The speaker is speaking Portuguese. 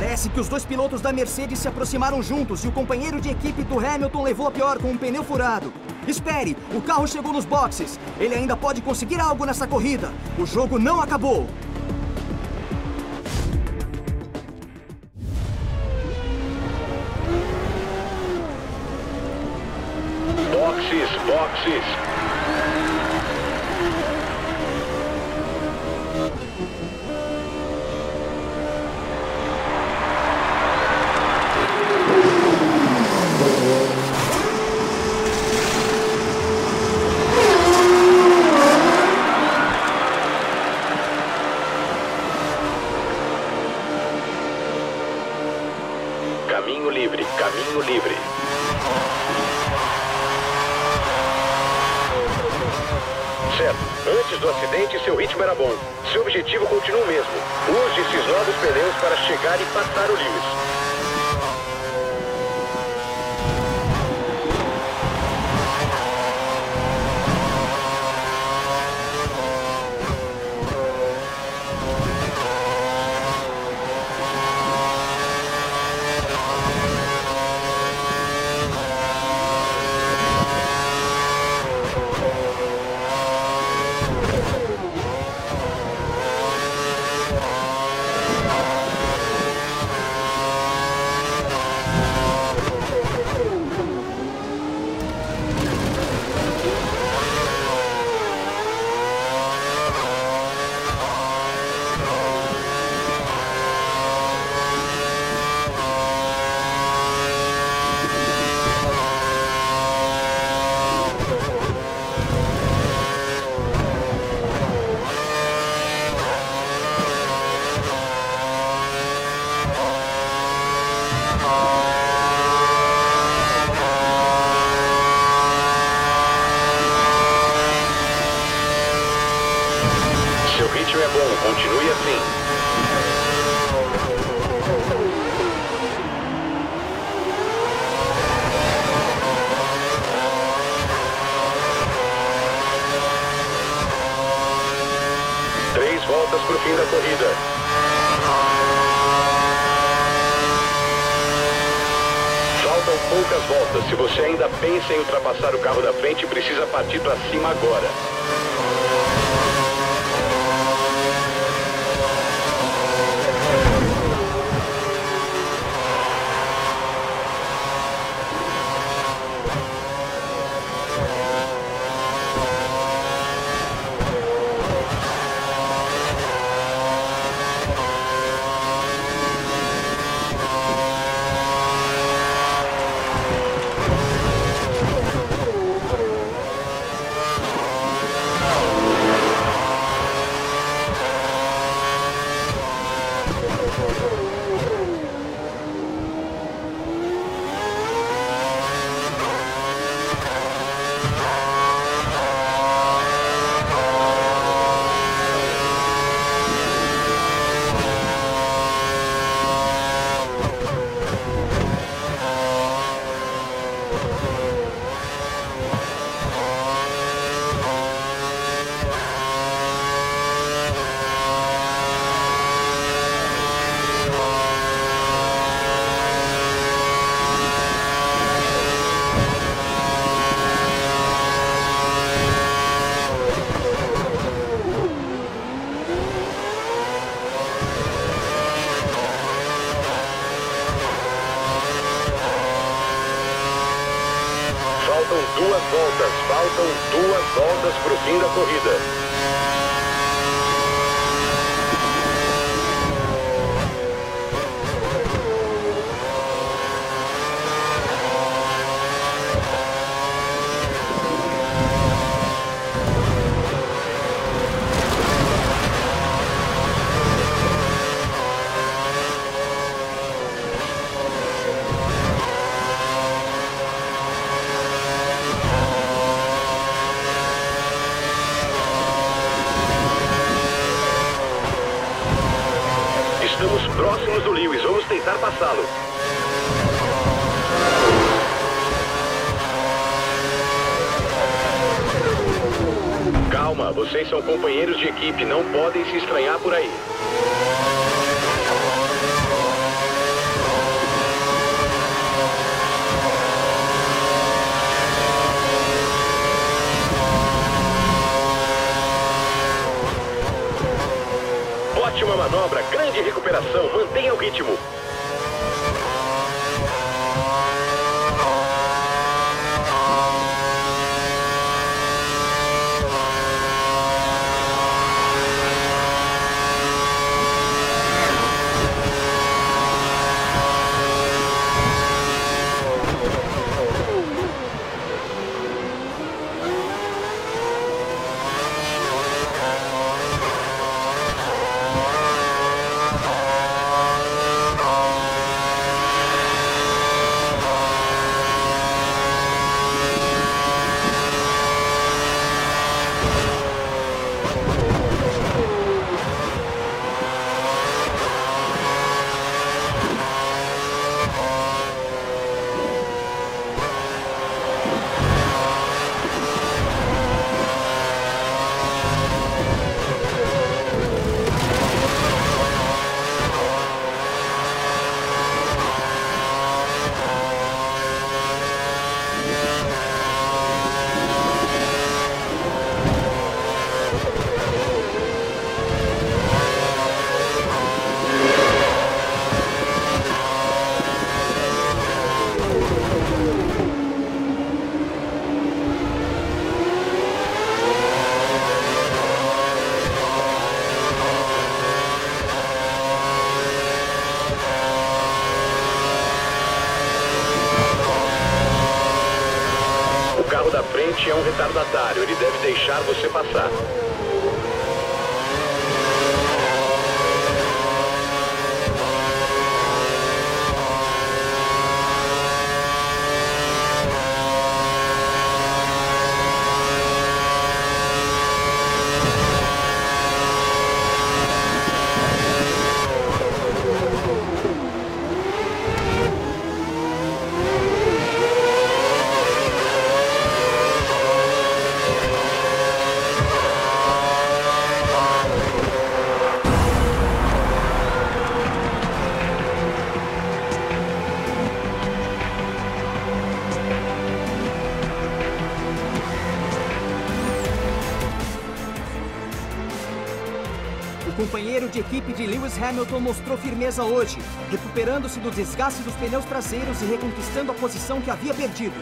Parece que os dois pilotos da Mercedes se aproximaram juntos e o companheiro de equipe do Hamilton levou a pior com um pneu furado. Espere, o carro chegou nos boxes. Ele ainda pode conseguir algo nessa corrida. O jogo não acabou. Boxes, boxes. Caminho livre, caminho livre. Certo. Antes do acidente, seu ritmo era bom. Seu objetivo continua o mesmo. Use esses novos pneus para chegar e passar o Lewis. Seu ritmo bom, continue assim. Três voltas para o fim da corrida. Faltam poucas voltas. Se você ainda pensa em ultrapassar o carro da frente, precisa partir para cima agora. Oh. Faltam duas voltas, faltam duas voltas para o fim da corrida. Do Lewis, vamos tentar passá-lo. Calma, vocês são companheiros de equipe, não podem se estranhar por aí. Ótima manobra, grande recuperação, mantenha o ritmo. Retardatário. Ele deve deixar você passar. Companheiro de equipe de Lewis Hamilton mostrou firmeza hoje, recuperando-se do desgaste dos pneus traseiros e reconquistando a posição que havia perdido.